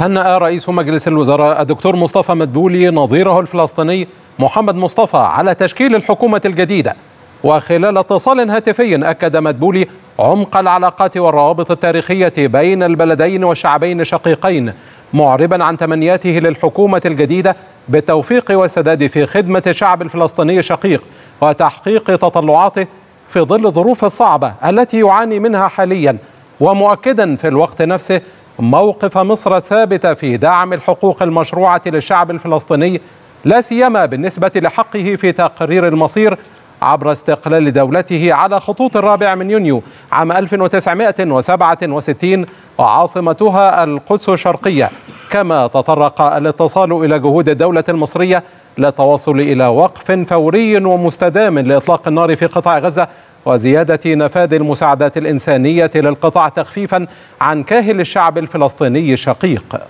هنأ رئيس مجلس الوزراء الدكتور مصطفى مدبولي نظيره الفلسطيني محمد مصطفى على تشكيل الحكومة الجديدة. وخلال اتصال هاتفي أكد مدبولي عمق العلاقات والروابط التاريخية بين البلدين والشعبين الشقيقين معربا عن تمنياته للحكومة الجديدة بالتوفيق والسداد في خدمة الشعب الفلسطيني الشقيق وتحقيق تطلعاته في ظل الظروف الصعبة التي يعاني منها حاليا. ومؤكدا في الوقت نفسه موقف مصر ثابت في دعم الحقوق المشروعة للشعب الفلسطيني لا سيما بالنسبة لحقه في تقرير المصير عبر استقلال دولته على خطوط الرابع من يونيو عام 1967 وعاصمتها القدس الشرقية. كما تطرق الاتصال إلى جهود الدولة المصرية للتوصل إلى وقف فوري ومستدام لإطلاق النار في قطاع غزة وزيادة نفاذ المساعدات الإنسانية للقطاع تخفيفا عن كاهل الشعب الفلسطيني الشقيق